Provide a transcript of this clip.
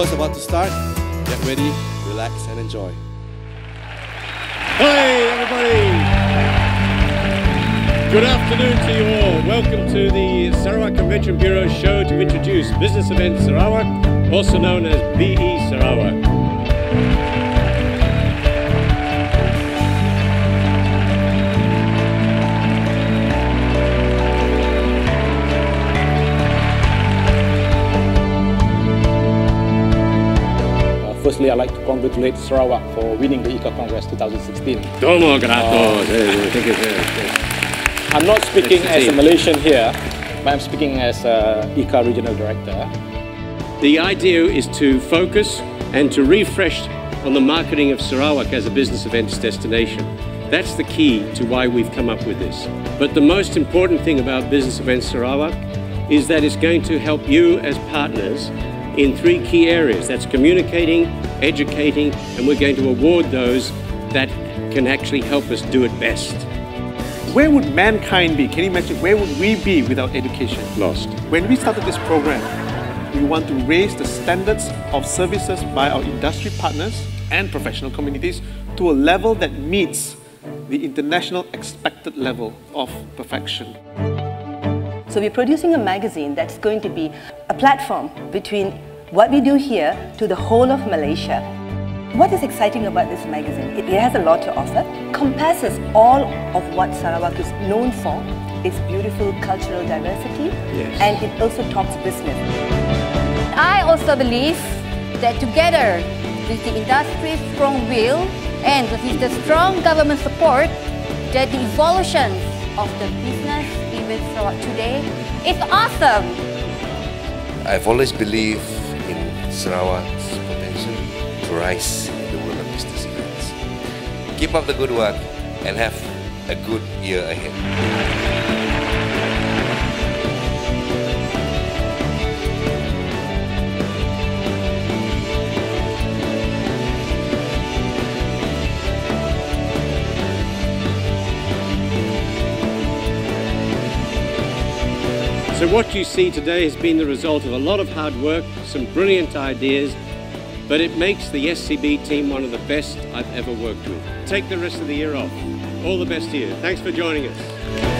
show is about to start. Get ready, relax, and enjoy. Hey, everybody! Good afternoon to you all. Welcome to the Sarawak Convention Bureau show to introduce Business Event Sarawak, also known as BE Sarawak. Firstly, I'd like to congratulate Sarawak for winning the ICCA Congress 2016. Domo uh, thank you. I'm not speaking as a. Malaysian here, but I'm speaking as a ICCA Regional Director. The idea is to focus and to refresh on the marketing of Sarawak as a business events destination. That's the key to why we've come up with this. But the most important thing about Business Events Sarawak is that it's going to help you as partners in three key areas. That's communicating, educating, and we're going to award those that can actually help us do it best. Where would mankind be? Can you imagine where would we be without education? Lost. When we started this program, we want to raise the standards of services by our industry partners and professional communities to a level that meets the international expected level of perfection. So we're producing a magazine that's going to be a platform between what we do here to the whole of Malaysia. What is exciting about this magazine? It has a lot to offer, compasses all of what Sarawak is known for, its beautiful cultural diversity, Yes. and it also talks business. I also believe that together with the industry's strong will and with the strong government support, that the evolution of the business Sarawak today It's awesome. I've always believed in Sarawak's potential to rise in the world of business events. Keep up the good work and have a good year ahead. So what you see today has been the result of a lot of hard work, some brilliant ideas, but it makes the SCB team one of the best I've ever worked with. Take the rest of the year off. All the best to you. Thanks for joining us.